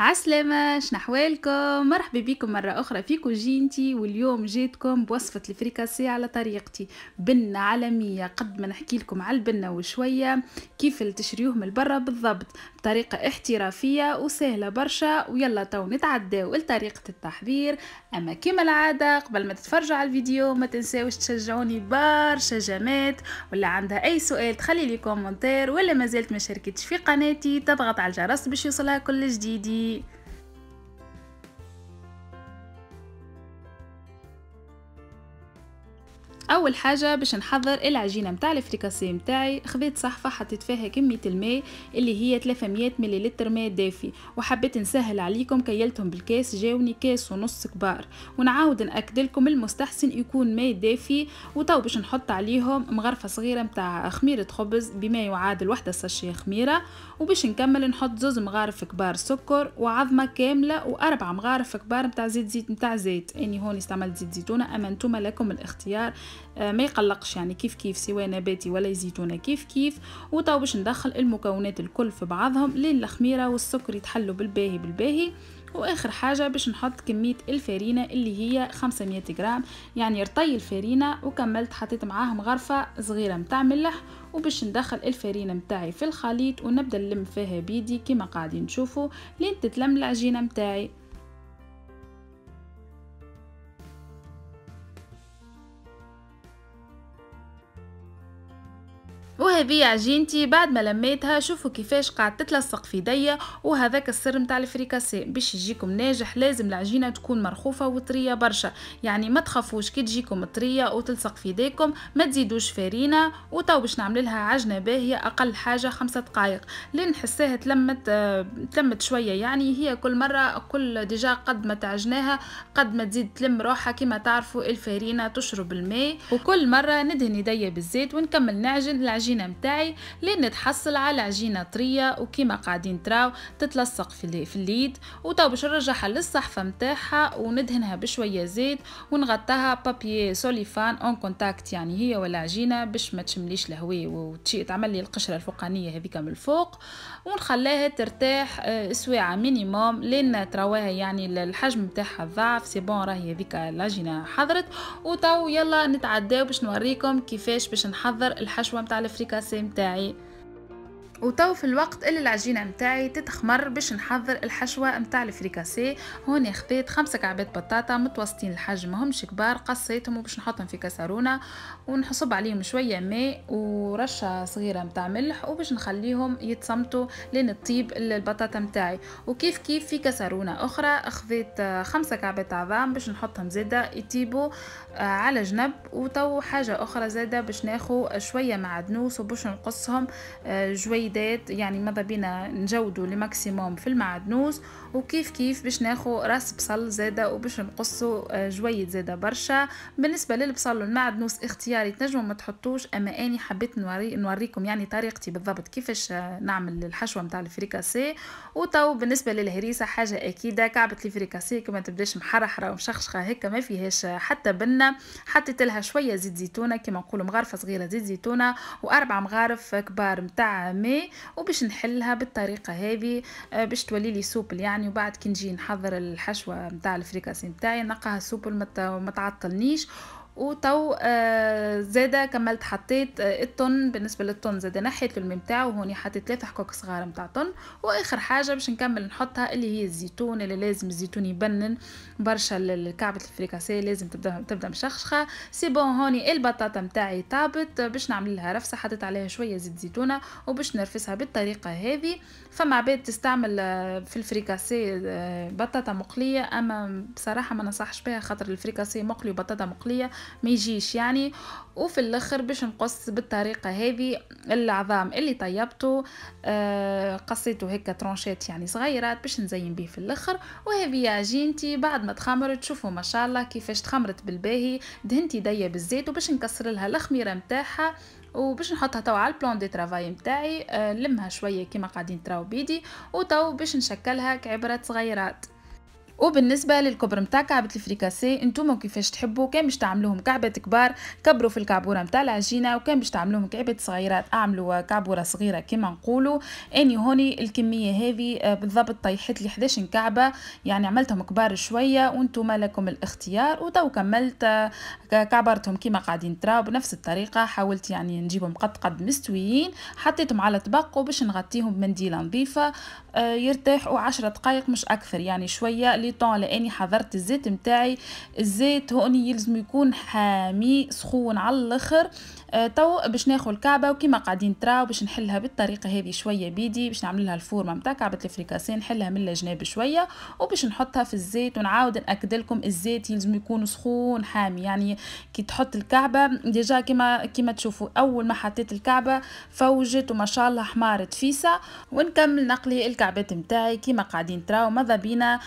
عسلامة شنحوالكم مرحبا بكم مرة أخرى في كوجينتي واليوم جيتكم بوصفة الفريكاسي على طريقتي. بنة عالمية قد ما نحكي لكم على البنة وشوية كيف تشريوه من برا بالضبط. بطريقة احترافية وسهلة برشا ويلا تو نتعداو لطريقة التحضير. أما كما العادة قبل ما تتفرجوا على الفيديو ما تنساوش تشجعوني برشا جمات ولا عندها أي سؤال تخلي لي commentaire ولا ما زلت ما شاركتش في قناتي تضغط على الجرس باش يوصلها كل Merci. أول حاجة باش نحضر العجينة متاع الفريكاسي متاعي خذيت صحفة حطيت فيها كمية الماء اللي هي 300 ملل ماء دافي وحبيت نسهل عليكم كيلتهم بالكاس جاوني كاس ونص كبار. ونعاود ناكد لكم المستحسن يكون ماء دافي وتو باش نحط عليهم مغرفة صغيرة متاع خميرة خبز بما يعادل واحدة ساشية خميرة. وباش نكمل نحط زوز مغارف كبار سكر وعظمة كاملة وأربع مغارف كبار متاع زيت زيت متاع زيت. إني هون استعملت زيت زيتونة اما أنتم لكم الاختيار. ما يقلقش. يعني كيف كيف سواء نباتي ولا زيتونه كيف كيف. وتو باش ندخل المكونات الكل في بعضهم لين الخميرة والسكر يتحلوا بالباهي بالباهي. وآخر حاجة باش نحط كمية الفارينه اللي هي 500 غرام يعني رطي الفارينه وكملت حطيت معاهم غرفة صغيرة متاع ملح. وباش ندخل الفارينه متاعي في الخليط ونبدأ نلم فيها بيدي كما قاعدين تشوفوا لين تتلم العجينة متاعي. وهذه عجينتي بعد ما لميتها. شوفوا كيفاش قاعد تتلصق في يديا وهذاك السر متاع الفريكاسي. باش يجيكم ناجح لازم العجينة تكون مرخوفة وطرية برشا. يعني ما تخافوش كي تجيكم طرية وتلصق في يديكم ما تزيدوش فارينة. وتو باش نعمل لها عجنة باهية أقل حاجة خمسة دقائق لين نحسها تلمت تلمت شوية. يعني هي كل مرة كل déjà قد ما تعجناها قد ما تزيد تلم روحها. كما تعرفوا الفارينة تشرب الماء. وكل مرة ندهن يديا بالزيت ونكمل نعجن العجينة متاعي لين نتحصل على عجينه طريه وكيما قاعدين تراو تتلصق في في اليد وتو باش نرجعها للصحفة متاعها وندهنها بشوية زيت ونغطاها ب papier cellophane en contact يعني هي والعجينة باش ما تشمليش الهواء وتعمل لي القشرة الفوقانية هذيك من الفوق. ونخليها ترتاح سويعة minimum لين تراوها يعني الحجم متاعها ضعف c'est bon راهي هذيك العجينه حضرت. وتو يلا نتعداو باش نوريكم كيفاش باش نحضر الحشوة متاع الفريكاسي متاعي وتو في الوقت اللي العجينة متاعي تتخمر باش نحضر الحشوة متاع الفريكاسي. هون خذيت خمسة كعبات بطاطا متوسطين الحجم مهمش كبار قصيتهم وباش نحطهم في كسرونة ونحصب عليهم شوية ماء ورشة صغيرة متاع ملح وباش نخليهم يتصمتوا لين تطيب البطاطا متاعي. وكيف كيف في كسرونة أخرى خذيت خمسة كعبات عظام باش نحطهم زادة يطيبوا آه، على جنب. وتو حاجة أخرى زادة باش ناخو شوية معدنوس وباش نقصهم آه، جويدات يعني ماذا بينا نجودو le maximum في المعدنوس وكيف كيف باش ناخو راس بصل زادة وباش نقصو آه، جويد زادة برشا. بالنسبة للبصل والمعدنوس اختياري تنجموا ما تحطوش أما أني حبيت نوري نوريكم يعني طريقتي بالضبط كيفاش آه، نعمل الحشوة متاع الفريكاسي. وتو بالنسبة للهريسة حاجة أكيدة كعبة الفريكاسي كما تبداش محرحرة ومشخشخة هيك ما فيهاش حتى بنة. حطيت لها شوية زيت زيتونة كما نقولوا مغرفة صغيرة زيت زيتونة وأربع مغارف كبار متاع ماء. وباش نحلها بالطريقة هذه آه، باش تولي لي souple. يعني وبعد كي نجي نحضر الحشوة متاع الفريكاسي متاعي نلقاها souple ما تعطلنيش. وتو آه زادة كملت حطيت آه الطن بالنسبة للطن زادة نحيت الماء نتاعو هوني حطيت ثلاثة حكوك صغار نتاع طن. وآخر حاجة باش نكمل نحطها اللي هي الزيتون اللي لازم الزيتون يبنن برشا كعبة الفريكاسي لازم تبدأ تبدأ مشخشخة. c'est bon هوني البطاطا نتاعي طابت باش نعمل لها رفسة حطيت عليها شوية زيت زيتونة وباش نرفسها بالطريقة هذه فما عباد تستعمل آه، في الفريكاسي آه، بطاطا مقلية. أما بصراحة ما ننصحش بها خاطر الفريكاسي مقلي وبطاطا مقلية ما يجيش يعني. وفي الآخر باش نقص بالطريقة هذه العظام اللي طيبته آه قصيته هيك ترونشات يعني صغيرات باش نزين به في الآخر. وهذه عجينتي بعد ما تخمرت تشوفوا ما شاء الله كيفاش تخمرت بالباهي. دهنت يديا بالزيت وباش نكسر لها الخميرة نتاعها وباش نحطها تو على ال plan de travail نتاعي آه نلمها شوية كيما قاعدين تراو بيدي وتو باش نشكلها كعبرات صغيرات. وبالنسبة للكبر متاع كعبة الفريكاسي أنتم كيفاش تحبوا كان باش تعملوهم كعبات كبار كبروا في الكعبورة متاع العجينة وكان باش تعملوهم كعبات صغيرات أعملوا كعبورة صغيرة كما نقولوا. اني هوني الكمية هذه آه، بالضبط طيحت لي 11 كعبة يعني عملتهم كبار شوية وأنتم لكم الاختيار وتو كملت آه، كعبرتهم كما قاعدين تراو بنفس الطريقة حاولت يعني نجيبهم قد قد مستويين حطيتهم على طبق وباش نغطيهم بمنديلة نظيفة آه، يرتاحوا عشرة دقائق مش أكثر يعني شوية طون لأني حضرت الزيت متاعي الزيت هوني يلزم يكون حامي سخون على الأخر. آه تو باش ناخذ الكعبة وكيما قاعدين تراو باش نحلها بالطريقة هذه شوية بيدي باش نعمل لها الفورمة نتاع كعبة الفريكاسي نحلها من الجناب شوية وباش نحطها في الزيت ونعاود نأكد لكم الزيت يلزم يكون سخون حامي. يعني كي تحط الكعبة déjà كيما كيما تشوفوا أول ما حطيت الكعبة فوجت وما شاء الله حمارت فيسا ونكمل نقلي الكعبات نتاعي كيما قاعدين تراو ماذا بينا؟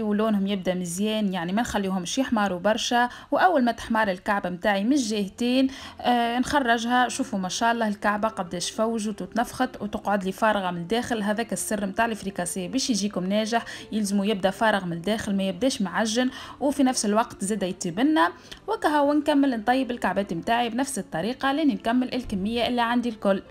نخليو لونهم يبدأ مزيان يعني ما نخليوهمش يحمروا برشا. وأول ما تحمر الكعبة نتاعي من الجهتين آه نخرجها. شوفوا ما شاء الله الكعبة قداش فوجت وتنفخت وتقعد لي فارغة من الداخل. هذاك السر نتاع الفريكاسي باش يجيكم ناجح يلزمو يبدأ فارغ من الداخل ما يبداش معجن. وفي نفس الوقت زاد يتبنى وكها ونكمل نطيب الكعبات نتاعي بنفس الطريقة لين نكمل الكمية اللي عندي الكل.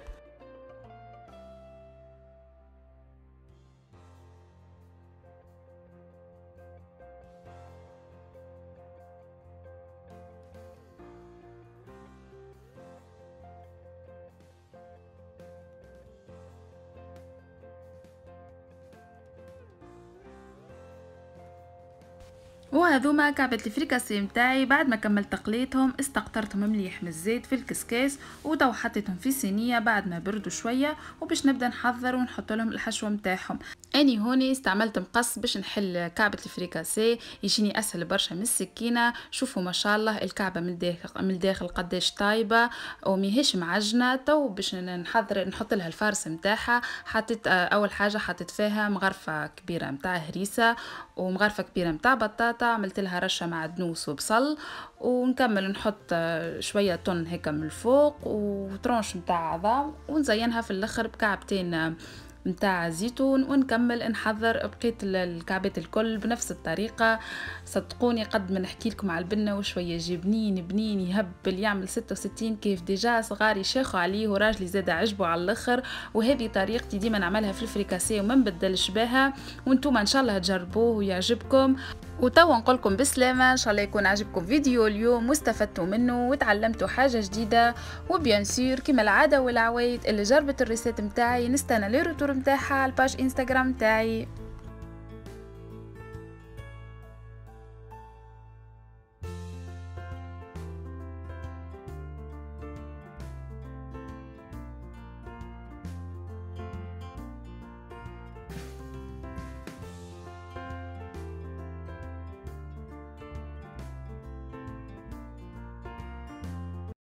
وهذوما كعبة الفريكاسي متاعي بعد ما كملت تقليتهم استقطرتهم مليح من الزيت في الكسكاس وتو حطيتهم في صينية بعد ما بردوا شوية. وباش نبدأ نحضر ونحط لهم الحشوة متاعهم. أني هوني استعملت مقص باش نحل كعبة الفريكاسي يجيني أسهل برشا من السكينة. شوفوا ما شاء الله الكعبة من الداخل من الداخل قداش طايبة وميهيش معجنة. تو باش نحضر نحط لها ال farce متاعها. حطيت أول حاجة حطيت فيها مغرفة كبيرة متاع هريسة ومغرفة كبيرة متاع بطاطا. عملت لها رشة معدنوس وبصل ونكمل نحط شوية طن هيك من الفوق و tranche متاع عظام ونزينها في الأخر بكعبتين متاع زيتون ونكمل نحضر بقية الكعبات الكل بنفس الطريقة. صدقوني قد ما نحكي لكم على البنة وشوية جبنين بنين يهبل يعمل ستة وستين كيف déjà صغاري شاخوا عليه وراجلي زاد عجبوا على الأخر. وهذه طريقتي ديما نعملها في الفريكاسيه وما نبدلش بها. وأنتم إن شاء الله تجربوه ويعجبكم. وتوا نقولكم بسلامة. إن شاء الله يكون عجبكم فيديو اليوم واستفدتوا منه وتعلمتوا حاجة جديدة. و bien sûr كما العادة والعوايد اللي جربت ال recette متاعي نستنى les retours متاعها على ال page إنستغرام متاعي